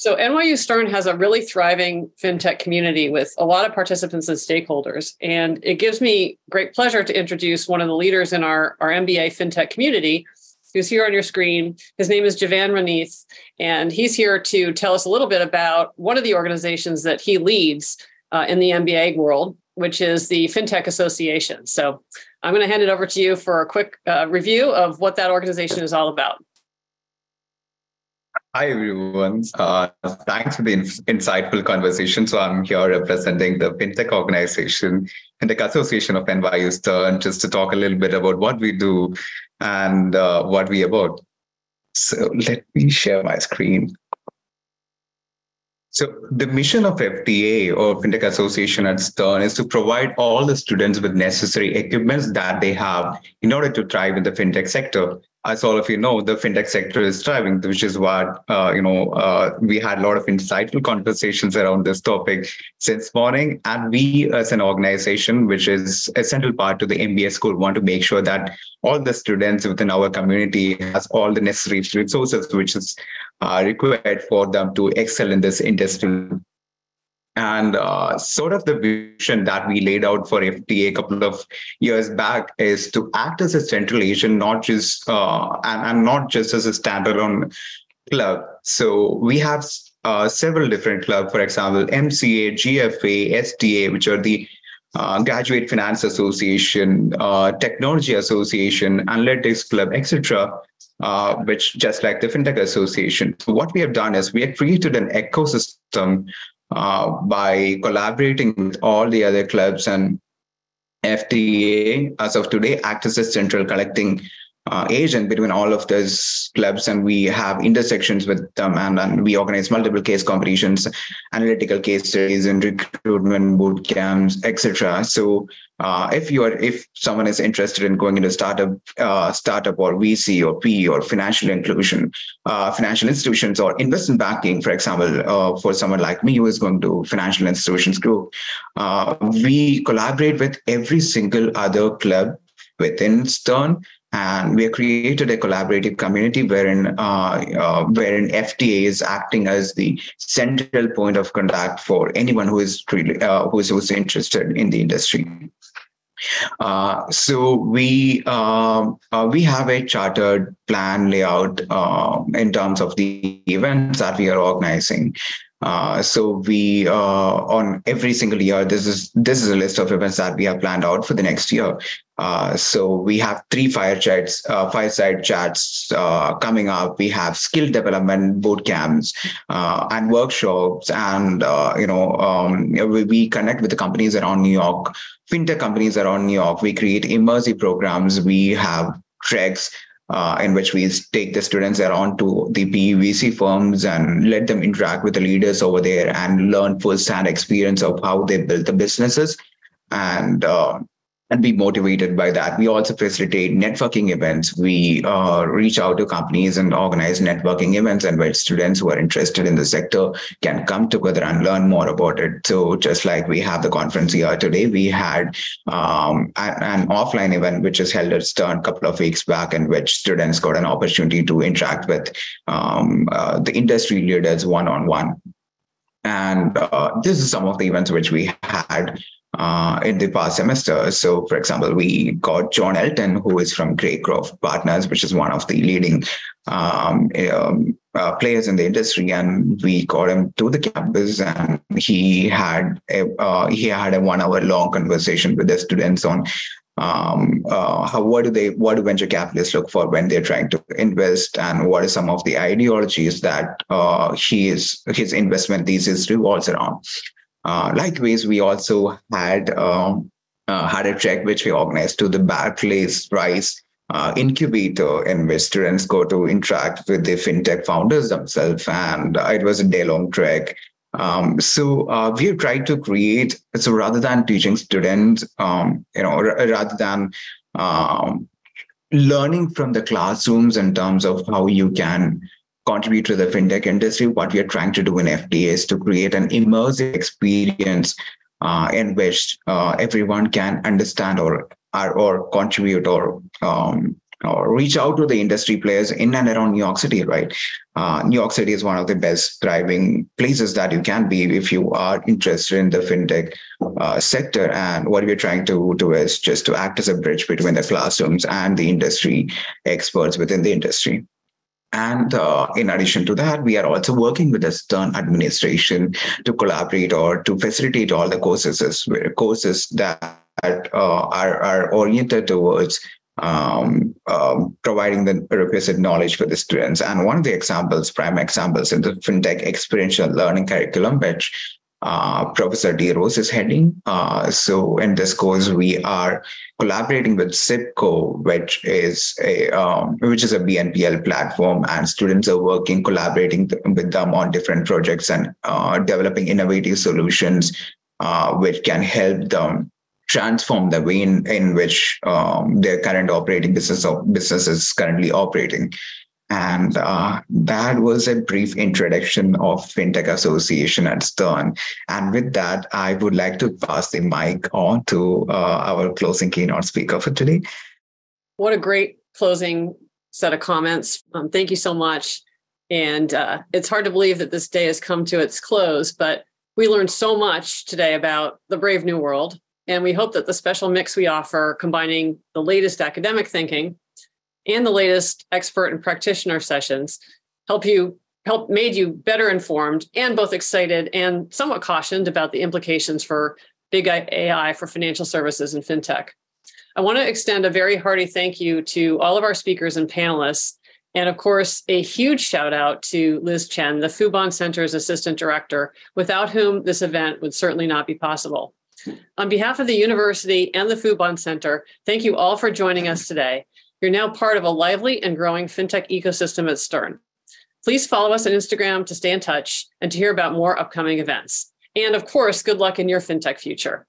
So NYU Stern has a really thriving fintech community with a lot of participants and stakeholders. And it gives me great pleasure to introduce one of the leaders in our, our MBA fintech community, who's here on your screen. His name is Jeevan Renjith, and he's here to tell us a little bit about one of the organizations that he leads uh, in the MBA world, which is the FinTech Association. So I'm going to hand it over to you for a quick uh, review of what that organization is all about. Hi, everyone. Uh, thanks for the in- insightful conversation. So I'm here representing the FinTech organization, FinTech Association of NYU Stern, just to talk a little bit about what we do and uh, what we about. So let me share my screen. So the mission of FTA or FinTech Association at Stern is to provide all the students with necessary equipments that they have in order to thrive in the FinTech sector as all of you know, the fintech sector is thriving, which is what uh, you know. Uh, we had a lot of insightful conversations around this topic since morning, and we, as an organization, which is a central part to the MBA school, want to make sure that all the students within our community has all the necessary resources which is uh, required for them to excel in this industry and uh, sort of the vision that we laid out for FTA a couple of years back is to act as a central agent, not just uh, and, and not just as a standalone club. So we have uh, several different clubs, for example, MCA, GFA, STA, which are the uh, Graduate Finance Association, uh, Technology Association, Analytics Club, etc. Uh, which just like the FinTech Association. So what we have done is we have created an ecosystem uh, by collaborating with all the other clubs and FTA as of today acts as a central collecting uh, agent between all of those clubs and we have intersections with them and, and we organize multiple case competitions analytical case studies and recruitment boot camps etc so uh, if you are if someone is interested in going into startup uh, startup or vc or p or financial inclusion uh, financial institutions or investment banking for example uh, for someone like me who is going to financial institutions group uh, we collaborate with every single other club within stern and we have created a collaborative community wherein uh, uh, wherein FTA is acting as the central point of contact for anyone who is really uh, who is who's interested in the industry. Uh, so we um, uh, we have a chartered plan layout uh, in terms of the events that we are organizing. Uh, so we uh, on every single year this is this is a list of events that we have planned out for the next year uh, so we have three fire chats, uh, fireside chats uh, coming up. We have skill development boot camps uh, and workshops, and you know um, we, we, connect with the companies around New York, fintech companies around New York. We create immersive programs. We have treks. Uh, in which we take the students around to the PVC firms and let them interact with the leaders over there and learn firsthand experience of how they build the businesses. And uh, and be motivated by that. We also facilitate networking events. We uh, reach out to companies and organize networking events, and where students who are interested in the sector can come together and learn more about it. So, just like we have the conference here today, we had um, an offline event which is held at Stern a couple of weeks back, in which students got an opportunity to interact with um, uh, the industry leaders one on one. And uh, this is some of the events which we had uh, in the past semester. So, for example, we got John Elton, who is from Greycroft Partners, which is one of the leading um, um, uh, players in the industry, and we got him to the campus, and he had a uh, he had a one hour long conversation with the students on. Um, uh, how what do they what do venture capitalists look for when they're trying to invest and what are some of the ideologies that uh, his his investment thesis revolves around uh, likewise, we also had um, uh, had a trek which we organized to the Barclays Rise uh, incubator in which students go to interact with the fintech founders themselves, and it was a day-long trek. Um, so uh, we tried to create so rather than teaching students, um, you know, r- rather than um, learning from the classrooms in terms of how you can contribute to the fintech industry. What we are trying to do in FTA is to create an immersive experience uh, in which uh, everyone can understand or or, or contribute or um, or reach out to the industry players in and around New York City, right? Uh, New York City is one of the best thriving places that you can be if you are interested in the fintech uh, sector. And what we're trying to do is just to act as a bridge between the classrooms and the industry experts within the industry. And uh, in addition to that, we are also working with the Stern administration to collaborate or to facilitate all the courses, courses that uh, are, are oriented towards um, um, providing the requisite knowledge for the students. And one of the examples, prime examples, in the FinTech experiential learning curriculum, which uh, Professor D. Rose is heading. Uh, so in this course, we are collaborating with Zip Co, which is a um, which is a BNPL platform, and students are working, collaborating th- with them on different projects and uh, developing innovative solutions, uh, which can help them transform the way in, in which um, their current operating business business is currently operating. And uh, that was a brief introduction of FinTech Association at Stern. And with that, I would like to pass the mic on to uh, our closing keynote speaker for today. What a great closing set of comments. Um, thank you so much. And uh, it's hard to believe that this day has come to its close, but we learned so much today about the brave new world and we hope that the special mix we offer, combining the latest academic thinking and the latest expert and practitioner sessions, help you help made you better informed and both excited and somewhat cautioned about the implications for big AI for financial services and fintech. I want to extend a very hearty thank you to all of our speakers and panelists. And of course, a huge shout out to Liz Chen, the Fubon Center's Assistant Director, without whom this event would certainly not be possible. On behalf of the university and the Fubon Center, thank you all for joining us today. You're now part of a lively and growing fintech ecosystem at Stern. Please follow us on Instagram to stay in touch and to hear about more upcoming events. And of course, good luck in your fintech future.